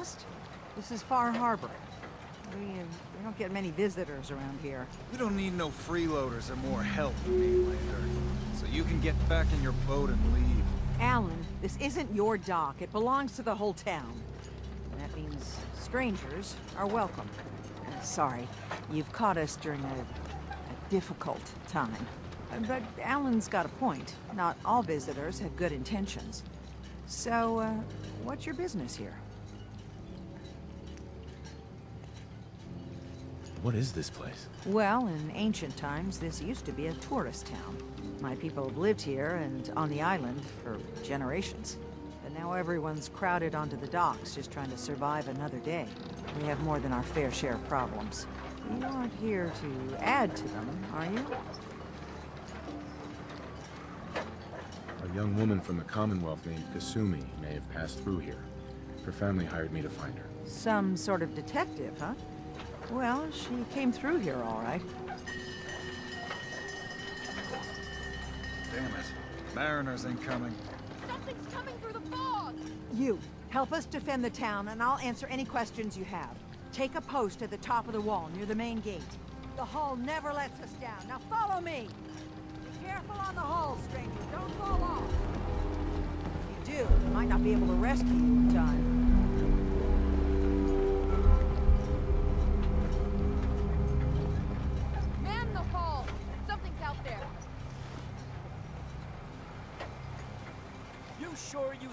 Are you lost? This is Far Harbor. We, uh, we don't get many visitors around here. We don't need no freeloaders or more help, mainlander. So you can get back in your boat and leave. Allen, this isn't your dock. It belongs to the whole town. And that means strangers are welcome. Uh, sorry, you've caught us during a, a difficult time. Uh, But Allen's got a point. Not all visitors have good intentions. So, uh, what's your business here? What is this place? Well, in ancient times, this used to be a tourist town. My people have lived here and on the island for generations. But now everyone's crowded onto the docks, just trying to survive another day. We have more than our fair share of problems. You aren't here to add to them, are you? A young woman from the Commonwealth named Kasumi may have passed through here. Her family hired me to find her. Some sort of detective, huh? Well, she came through here all right. Damn it. Mariners incoming. Something's coming through the fog! You, help us defend the town, and I'll answer any questions you have. Take a post at the top of the wall, near the main gate. The hull never lets us down. Now follow me! Be careful on the hull, stranger. Don't fall off. If you do, we might not be able to rescue you in time.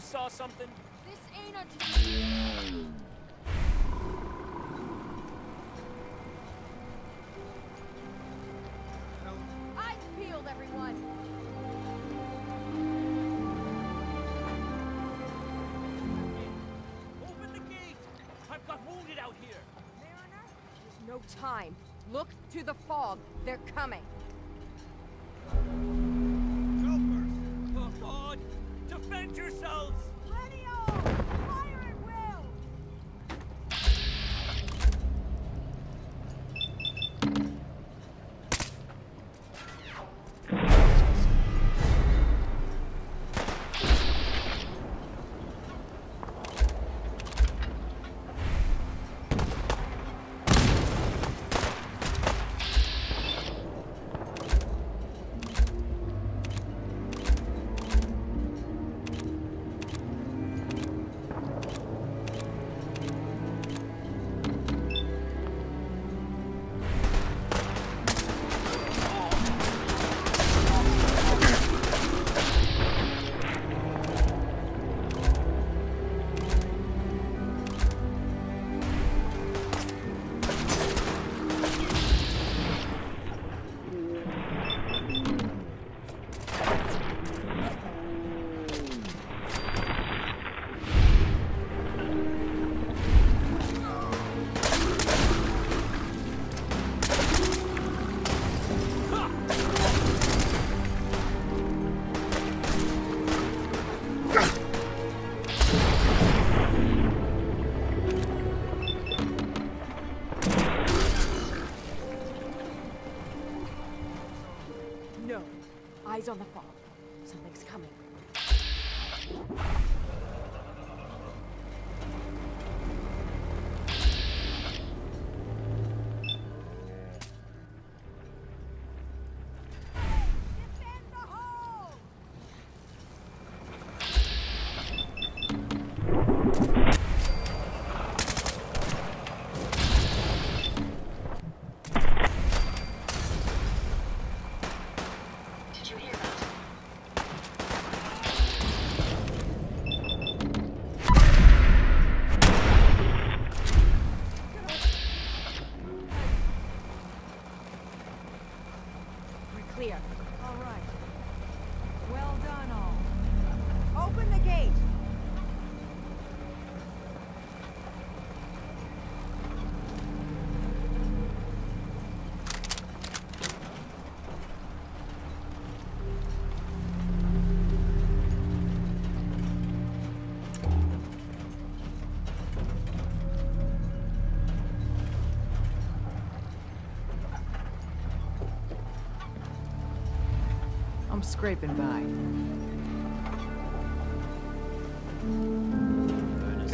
Saw something? This ain't a... Eyes peeled, everyone! Open the gate! I've got wounded out here! There's no time. Look to the fog. They're coming. Defend yourselves! Something's coming. Scraping by.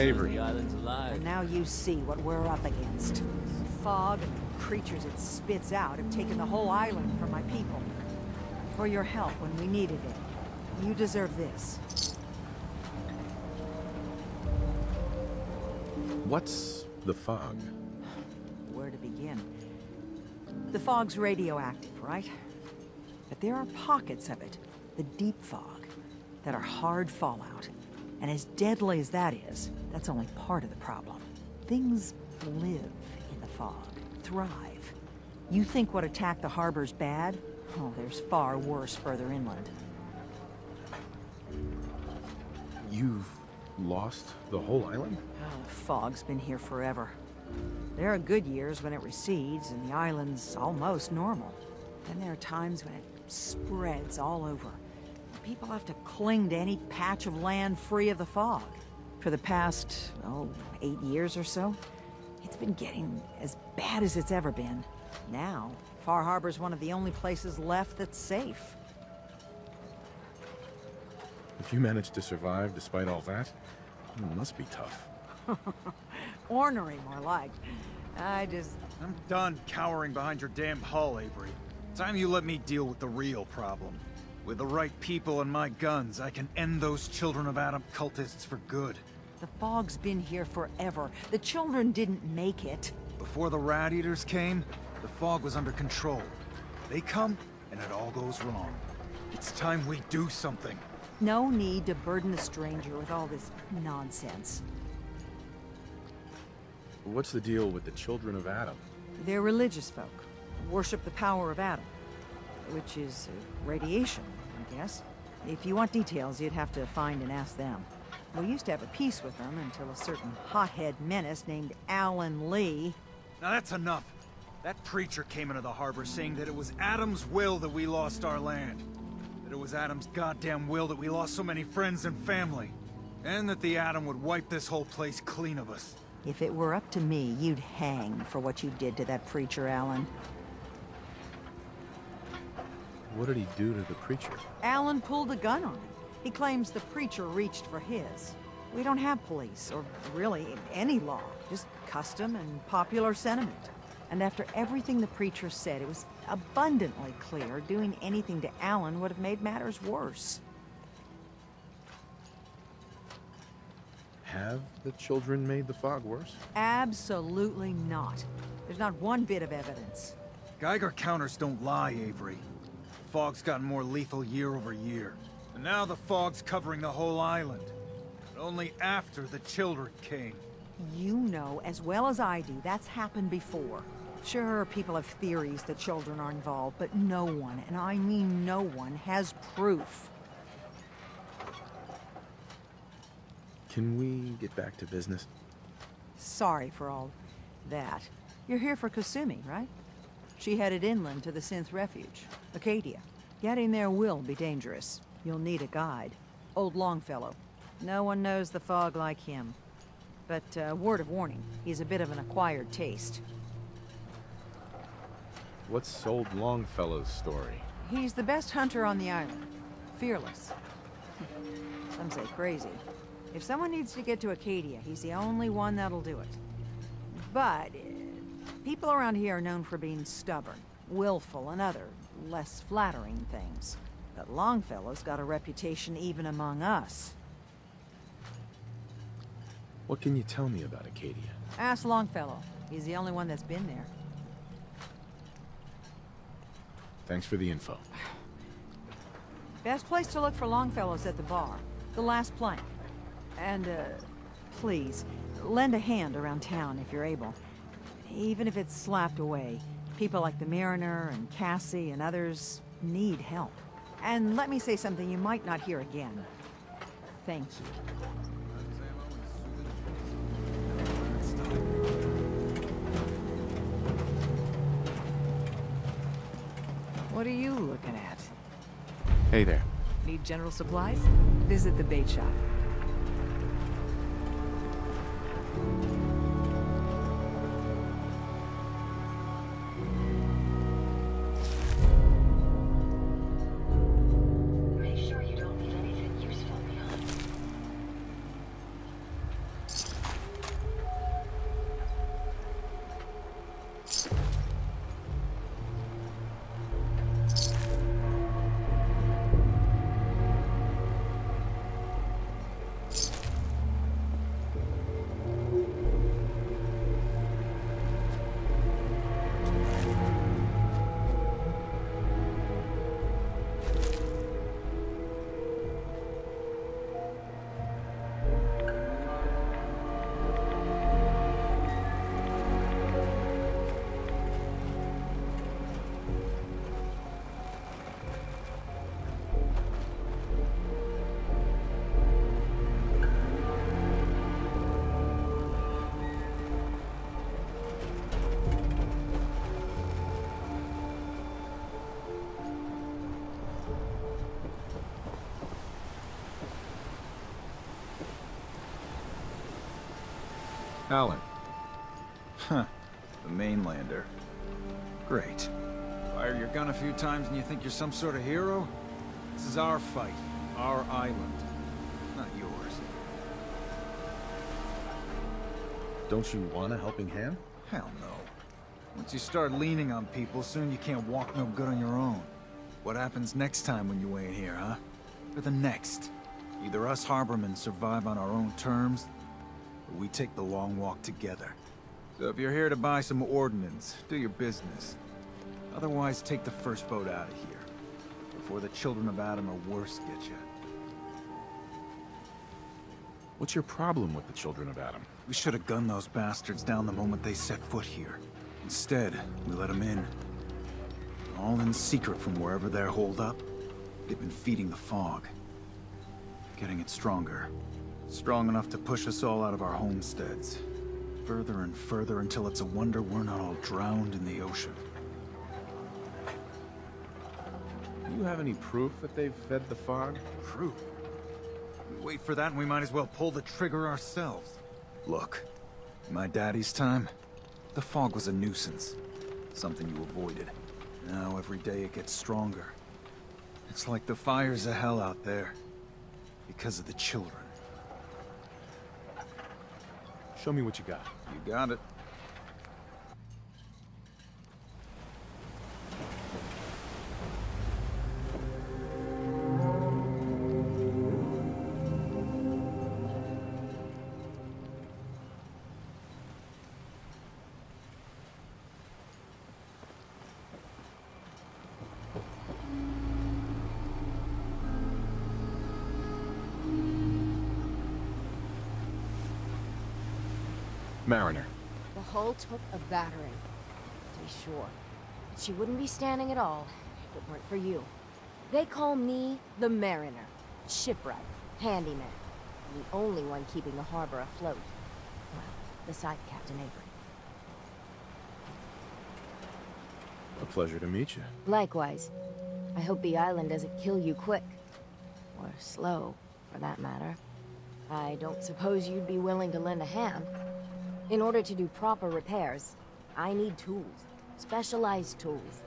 Avery. Island's alive. And now you see what we're up against. Fog and the creatures it spits out have taken the whole island from my people. For your help when we needed it. You deserve this. What's the fog? Where to begin? The fog's radioactive, right? But there are pockets of it, the deep fog, that are hard fallout. And as deadly as that is, that's only part of the problem. Things live in the fog, thrive. You think what attacked the harbor's bad? Oh, there's far worse further inland. You've lost the whole island? Oh, the fog's been here forever. There are good years when it recedes and the island's almost normal. Then there are times when it spreads all over. People have to cling to any patch of land free of the fog. For the past, oh, eight years or so, it's been getting as bad as it's ever been. Now, Far Harbor's one of the only places left that's safe. If you managed to survive despite all that, it must be tough. Ornery, more like. I just... I'm done cowering behind your damn hull, Avery. Time you let me deal with the real problem. With the right people and my guns, I can end those Children of Adam cultists for good. The fog's been here forever. The children didn't make it. Before the Rat Eaters came, the fog was under control. They come, and it all goes wrong. It's time we do something. No need to burden a stranger with all this nonsense. What's the deal with the children of Adam? They're religious folk. Worship the power of Adam. Which is radiation, I guess. If you want details, you'd have to find and ask them. We used to have a peace with them until a certain hothead menace named Allen Lee. Now that's enough. That preacher came into the harbor saying that it was Adam's will that we lost our land. That it was Adam's goddamn will that we lost so many friends and family. And that the Adam would wipe this whole place clean of us. If it were up to me, you'd hang for what you did to that preacher, Allen. What did he do to the preacher? Allen pulled a gun on him. He claims the preacher reached for his. We don't have police, or really any law, just custom and popular sentiment. And after everything the preacher said, it was abundantly clear doing anything to Allen would have made matters worse. Have the children made the fog worse? Absolutely not. There's not one bit of evidence. Geiger counters don't lie, Avery. The fog's gotten more lethal year over year. And now the fog's covering the whole island. But only after the children came. You know as well as I do that's happened before. Sure, people have theories that children are involved, but no one, and I mean no one, has proof. Can we get back to business? Sorry for all that. You're here for Kasumi, right? She headed inland to the Synth Refuge, Acadia. Getting there will be dangerous. You'll need a guide. Old Longfellow. No one knows the fog like him. But, uh, word of warning, he's a bit of an acquired taste. What's old Longfellow's story? He's the best hunter on the island. Fearless. Some say crazy. If someone needs to get to Acadia, he's the only one that'll do it. But, people around here are known for being stubborn, willful, and other, less flattering things. But Longfellow's got a reputation even among us. What can you tell me about Acadia? Ask Longfellow. He's the only one that's been there. Thanks for the info. Best place to look for Longfellow's at the bar. The last plank. And, uh, please, lend a hand around town if you're able. Even if it's slapped away. People like the Mariner and Cassie and others need help. And let me say something you might not hear again. Thank you. What are you looking at? Hey there. Need general supplies? Visit the bait shop. Allen. Huh. The mainlander. Great. Fire your gun a few times and you think you're some sort of hero? This is our fight. Our island. Not yours. Don't you want a helping hand? Hell no. Once you start leaning on people, soon you can't walk no good on your own. What happens next time when you ain't here, huh? Or the next? Either us harbormen survive on our own terms, we take the long walk together. So if you're here to buy some ordnance, do your business. Otherwise, take the first boat out of here. Before the children of Adam or worse get you. What's your problem with the children of Adam? We should have gunned those bastards down the moment they set foot here. Instead, we let them in. All in secret from wherever they're holed up. They've been feeding the fog. Getting it stronger. Strong enough to push us all out of our homesteads. Further and further until it's a wonder we're not all drowned in the ocean. Do you have any proof that they've fed the fog? Proof? We wait for that and we might as well pull the trigger ourselves. Look, my daddy's time, the fog was a nuisance. Something you avoided. Now every day it gets stronger. It's like the fires of hell out there. Because of the children. Show me what you got. You got it. Took a battering, to be sure. But she wouldn't be standing at all if it weren't for you. They call me the Mariner. Shipwright, handyman. The only one keeping the harbor afloat. Well, beside Captain Avery. A pleasure to meet you. Likewise. I hope the island doesn't kill you quick. Or slow, for that matter. I don't suppose you'd be willing to lend a hand. In order to do proper repairs, I need tools. Specialized tools.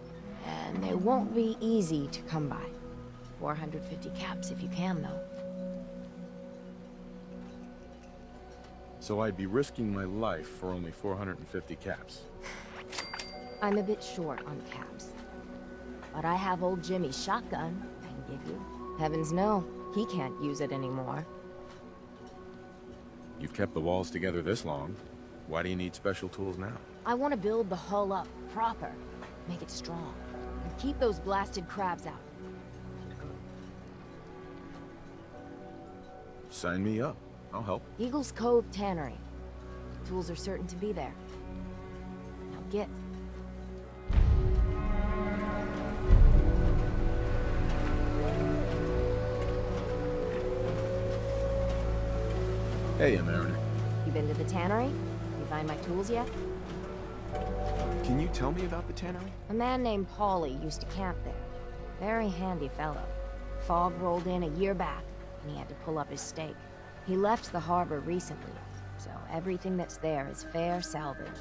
And they won't be easy to come by. 450 caps if you can, though. So I'd be risking my life for only 450 caps. I'm a bit short on caps. But I have old Jimmy's shotgun I can give you. Heavens no, he can't use it anymore. You've kept the walls together this long. Why do you need special tools now? I want to build the hull up proper, make it strong, and keep those blasted crabs out. Sign me up. I'll help. Eagles Cove Tannery. Tools are certain to be there. Now get. Hey, Mariner. You been to the tannery? Find my tools yet? Can you tell me about the tannery? A man named Paulie used to camp there. Very handy fellow. Fog rolled in a year back, and he had to pull up his stake. He left the harbor recently, so everything that's there is fair salvage.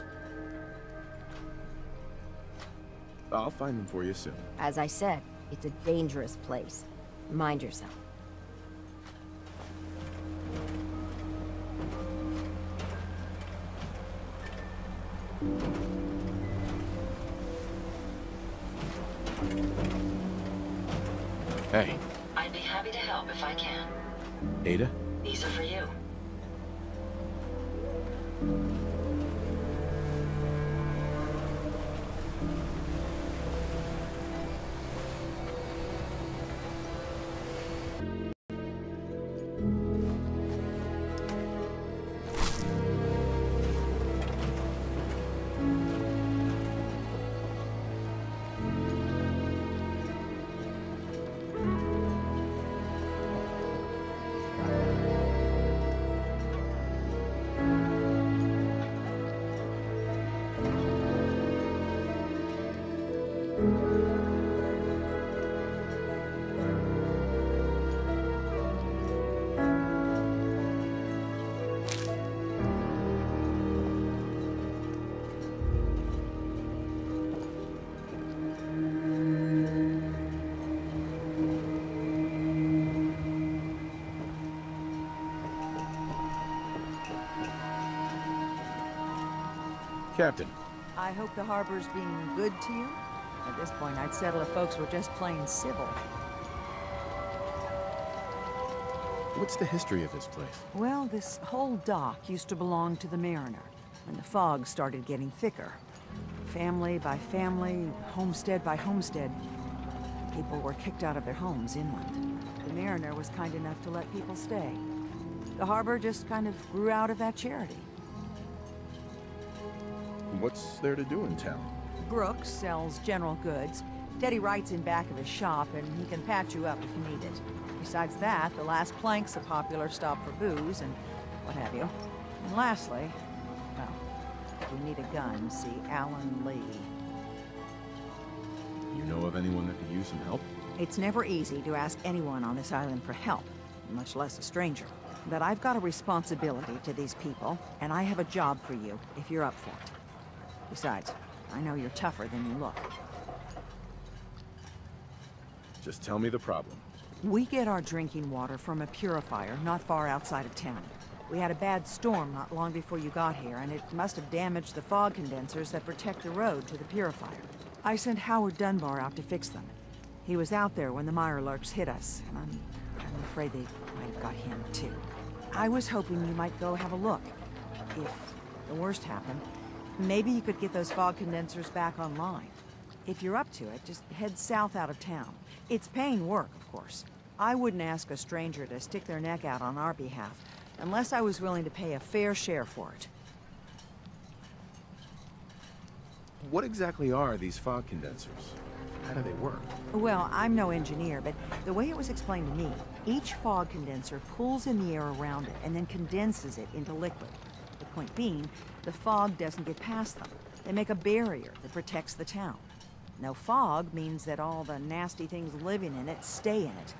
I'll find them for you soon. As I said, it's a dangerous place. Mind yourself. Captain, I hope the harbor's being good to you. At this point, I'd settle if folks were just plain civil. what's the history of this place? Well, this whole dock used to belong to the Mariner, when the fog started getting thicker. Family by family, homestead by homestead, people were kicked out of their homes inland. The Mariner was kind enough to let people stay. The harbor just kind of grew out of that charity. What's there to do in town? Brooks sells general goods. Teddy Wright's in back of his shop, and he can patch you up if you need it. Besides that, the Last Plank's a popular stop for booze and what have you. And lastly, well, if you need a gun, see Allen Lee. You know of anyone that could use some help? It's never easy to ask anyone on this island for help, much less a stranger. But I've got a responsibility to these people, and I have a job for you if you're up for it. Besides, I know you're tougher than you look. Just tell me the problem. We get our drinking water from a purifier not far outside of town. We had a bad storm not long before you got here, and it must have damaged the fog condensers that protect the road to the purifier. I sent Howard Dunbar out to fix them. He was out there when the Mirelurks hit us, and I'm, I'm afraid they might have got him too. I was hoping you might go have a look. If the worst happened, maybe you could get those fog condensers back online. If you're up to it, just head south out of town. It's paying work, of course. I wouldn't ask a stranger to stick their neck out on our behalf, unless I was willing to pay a fair share for it. What exactly are these fog condensers? How do they work? Well, I'm no engineer, but the way it was explained to me, each fog condenser pulls in the air around it and then condenses it into liquid. The point being, the fog doesn't get past them. They make a barrier that protects the town. No fog means that all the nasty things living in it stay in it.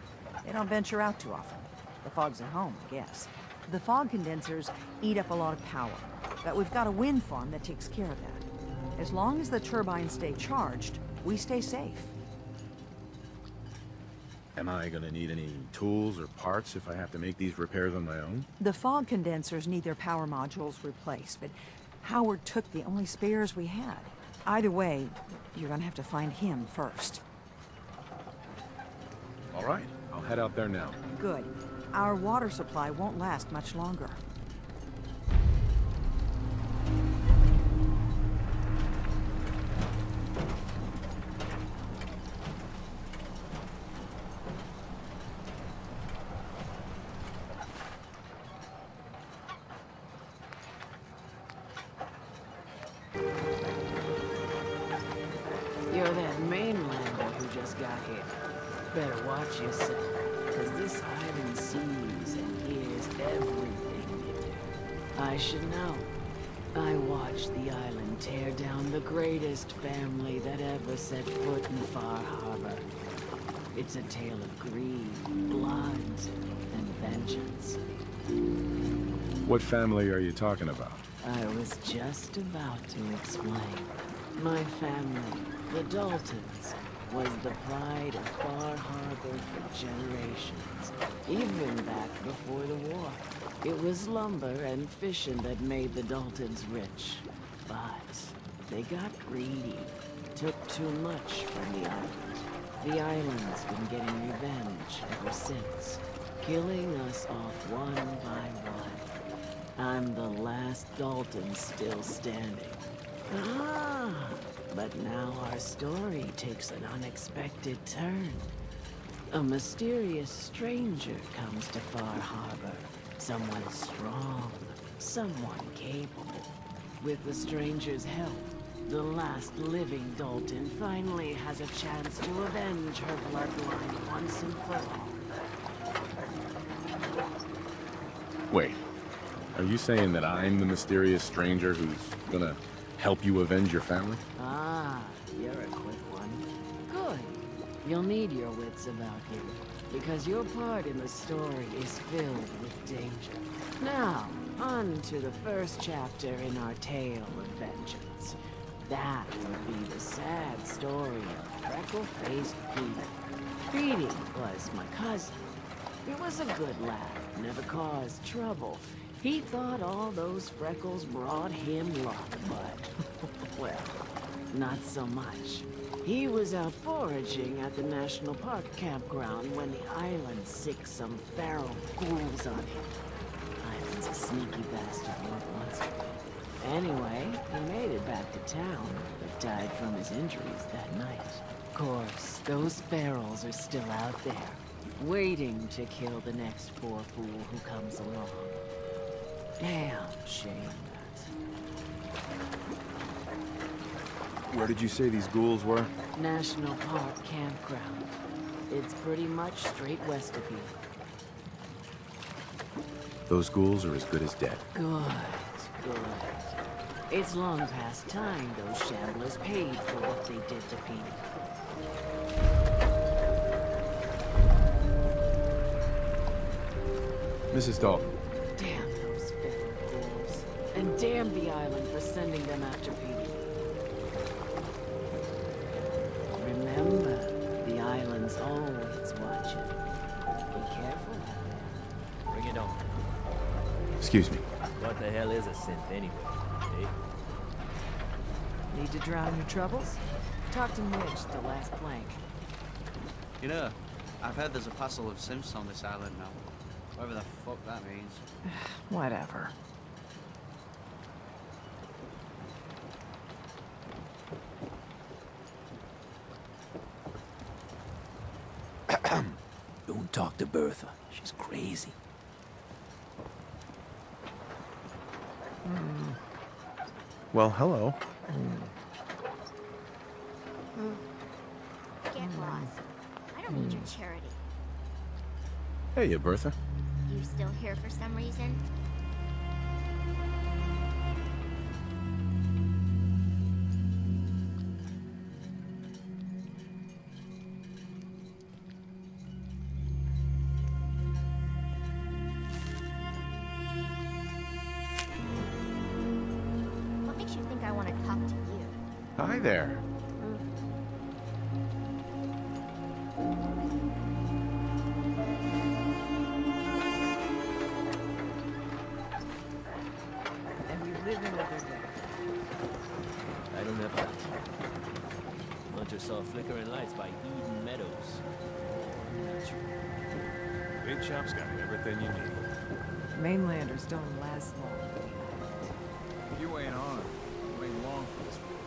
They don't venture out too often. The fog's at home, I guess. The fog condensers eat up a lot of power, but we've got a wind farm that takes care of that. As long as the turbines stay charged, we stay safe. Am I gonna need any tools or parts if I have to make these repairs on my own? The fog condensers need their power modules replaced, but Howard took the only spares we had. Either way, you're gonna have to find him first. All right, I'll head out there now. Good. Our water supply won't last much longer. Watched the island tear down the greatest family that ever set foot in Far Harbor. It's a tale of greed, blood, and vengeance. What family are you talking about? I was just about to explain. My family, the Daltons, was the pride of Far Harbor for generations, even back before the war. It was lumber and fishing that made the Daltons rich. But they got greedy, took too much from the island. The island's been getting revenge ever since, killing us off one by one. I'm the last Dalton still standing. Ah, but now our story takes an unexpected turn. A mysterious stranger comes to Far Harbor. Someone strong, someone capable. With the stranger's help, the last living Dalton finally has a chance to avenge her bloodline once and for all. Wait, are you saying that I'm the mysterious stranger who's gonna help you avenge your family? Ah, you're a quick one. Good. You'll need your wits about you, because your part in the story is filled with danger. Now, on to the first chapter in our tale of vengeance. That would be the sad story of freckle-faced Petey. Petey was my cousin. He was a good lad, never caused trouble. He thought all those freckles brought him luck, but, well, not so much. He was out foraging at the National Park campground when the island sicked some feral ghouls on him. Island's a sneaky bastard it wants be. Anyway, he made it back to town, but died from his injuries that night. Of course, those ferals are still out there, waiting to kill the next poor fool who comes along. Damn shame Where did you say these ghouls were? National Park Campground. It's pretty much straight west of here. Those ghouls are as good as dead. Good, good. It's long past time those shamblers paid for what they did to Peanut. Mrs. Dalton, Damn those feral ghouls. And damn the island for sending them after Peanut. Excuse me. What the hell is a synth anyway? Eh? Need to drown your troubles? Talk to Mitch, the last plank. You know, I've heard there's a parcel of Simps on this island now. Whatever the fuck that means. Whatever. Don't talk to Bertha. She's crazy. Well, hello. Get lost. I don't need your charity. Hey, you, Bertha. You still here for some reason? That. Hunter saw flickering lights by Eden Meadows. Big Shop's got everything you need. Mainlanders don't last long. You ain't on, you ain't long for this world.